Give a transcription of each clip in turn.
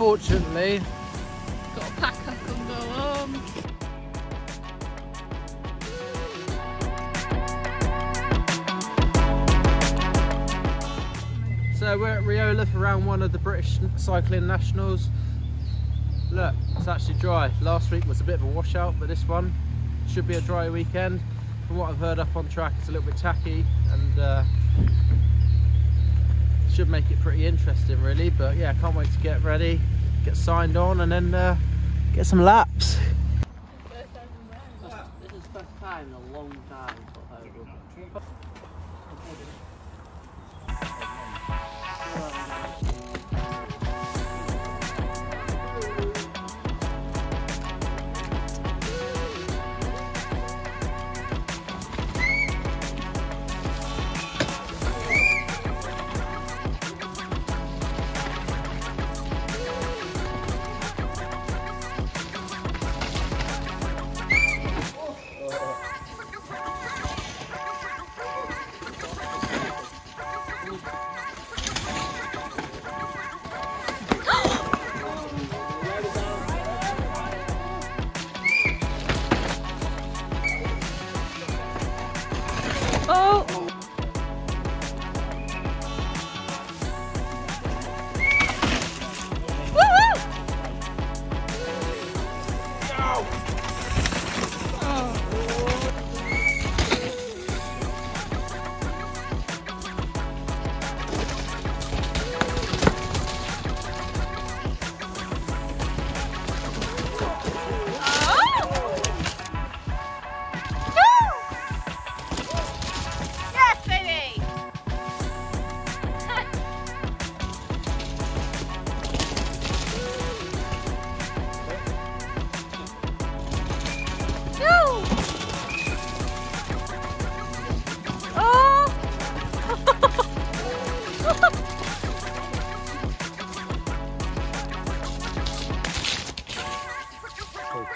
unfortunately, Got to pack up and go home. So we're at Rheola for round one of the British Cycling Nationals. Look, it's actually dry. Last week was a bit of a washout, but this one should be a dry weekend. From what I've heard up on track, it's a little bit tacky and uh, should make it pretty interesting really. But yeah, can't wait to get ready, get signed on and then uh, get some laps. This is first time in a long time.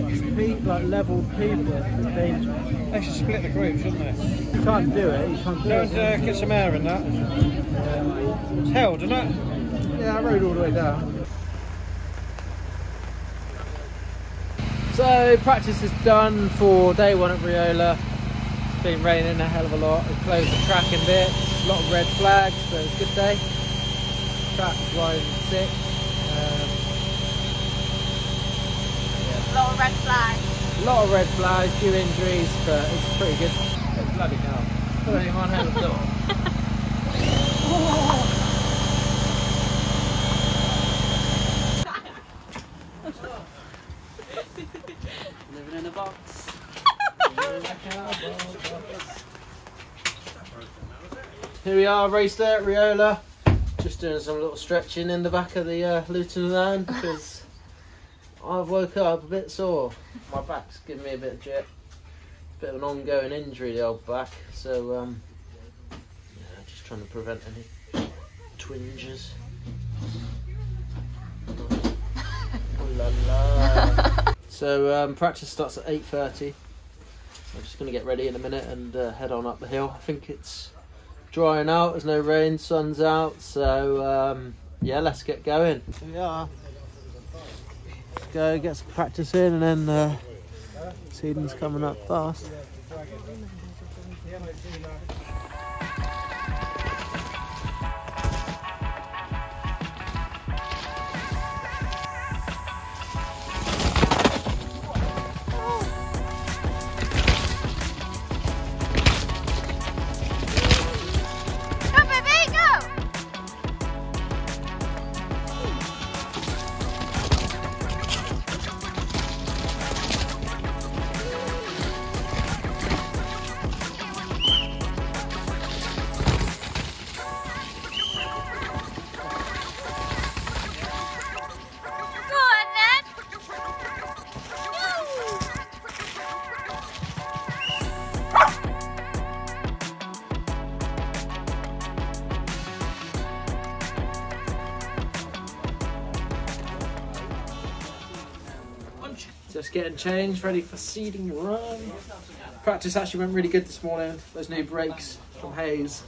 mixed people, like level people. It's dangerous. They should split the group, shouldn't they? You can't do it. You can't do Go and it. uh, get some air in that. It's held, isn't it? Yeah, I rode all the way down. So practice is done for day one at Rheola. It's been raining a hell of a lot. We've closed the track in bits. A lot of red flags, so it's a good day. Track is riding sick. Um, A lot of red flags. a lot of red flags, few injuries, but it's pretty good. Oh, bloody hell. Putting one hell of a door. Living in a box. Here we are, race there at Rheola. Just doing some little stretching in the back of the uh, Luton van because I've woke up a bit sore. My back's giving me a bit of jet. Bit of an ongoing injury, the old back. So, um, yeah, just trying to prevent any twinges. Oh la la. so um, practice starts at 8.30. I'm just going to get ready in a minute and uh, head on up the hill. I think it's drying out, there's no rain, sun's out, so um, yeah, let's get going. Here we are. Let's go get some practice in and then uh, seeding's coming up fast. Just getting changed, ready for seeding run. Practice actually went really good this morning. Those new brakes from Hayes.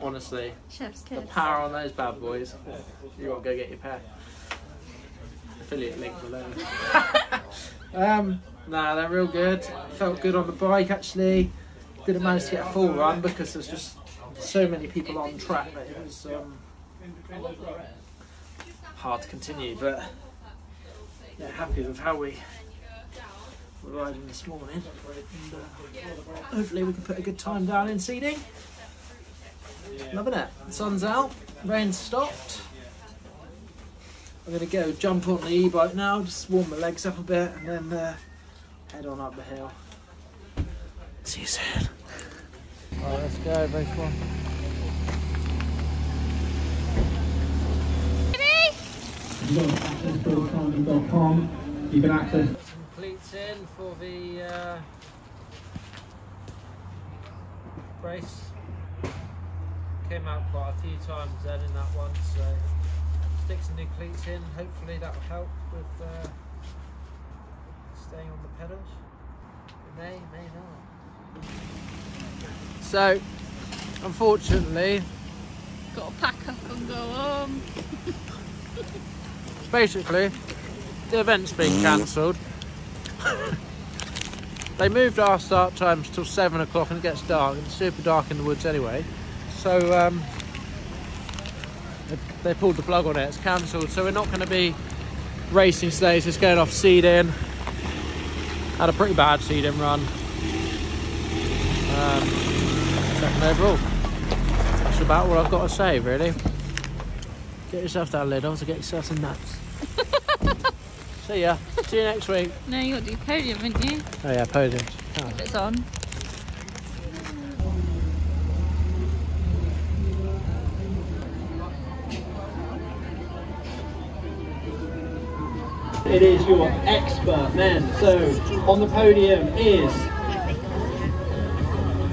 Honestly, Chef's the power on those bad boys. You got to go get your pair. Affiliate link below. um, nah, they're real good. Felt good on the bike actually. Didn't manage to get a full run because there's just so many people on track that it was um, hard to continue. But yeah, happy with how we were riding this morning. And, uh, hopefully we can put a good time down in seeding. Loving it. The sun's out, rain stopped. I'm gonna go jump on the e-bike now, just warm my legs up a bit, and then uh, head on up the hill. See you soon. Alright, let's go, race one. You can access Cleats in for the uh, race. Came out quite a few times then in that one, so stick some new cleats in. Hopefully that will help with uh, staying on the pedals. It may, may not. So, unfortunately, Got to pack up and go home. basically, the event's been cancelled. they moved our start times till seven o'clock and it gets dark. It's super dark in the woods anyway. So um, they, pulled the plug on it. It's cancelled. So we're not going to be racing today. It's going off seeding. Had a pretty bad seeding run. Um, second overall. That's about what I've got to say, really. Get yourself down, Lidl, to get yourself some nuts. See ya. See you next week. No, you got to do podium, haven't you? Oh yeah, podiums. Oh. It's on. It is your expert men. So on the podium is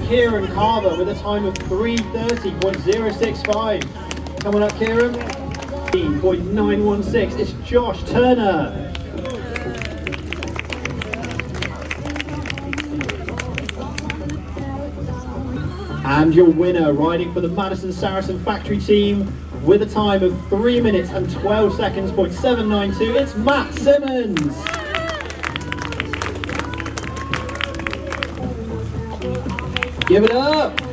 Kieran Carver with a time of 330.065. Coming up, Kieran. 916. It's Josh Turner. And your winner, riding for the Madison Saracen Factory team with a time of 3 minutes and 12 seconds, point 792, it's Matt Simmons. Give it up.